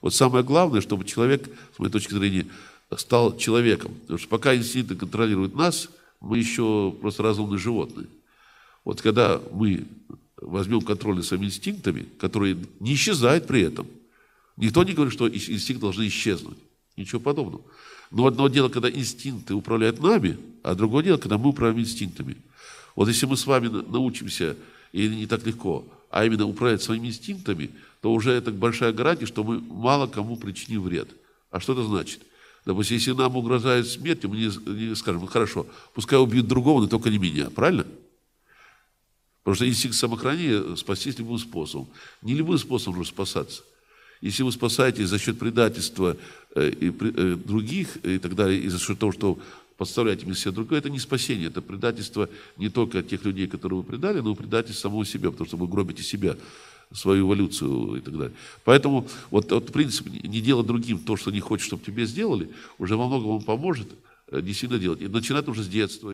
Вот самое главное, чтобы человек, с моей точки зрения, стал человеком. Потому что пока инстинкты контролируют нас, мы еще просто разумные животные. Вот когда мы возьмем контроль над своими инстинктами, которые не исчезают при этом, никто не говорит, что инстинкты должны исчезнуть. Ничего подобного. Но одно дело, когда инстинкты управляют нами, а другое дело, когда мы управляем инстинктами. Вот если мы с вами научимся, и не так легко, а именно управлять своими инстинктами, то уже это большая гарантия, что мы мало кому причиним вред. А что это значит? Допустим, если нам угрожает смерть, мы не, не скажем, ну хорошо, пускай убьют другого, но только не меня, правильно? Потому что инстинкт самохранения спастись любым способом. Не любым способом нужно спасаться. Если вы спасаетесь за счет предательства э, и, э, других и так далее, и за счет того, что подставляете мне себя другое, это не спасение, это предательство не только тех людей, которые вы предали, но и предательство самого себя, потому что вы гробите себя, свою эволюцию и так далее. Поэтому вот, вот принцип не делать другим то, что не хочешь, чтобы тебе сделали, уже во многом вам поможет э, не сильно делать. И начинать уже с детства.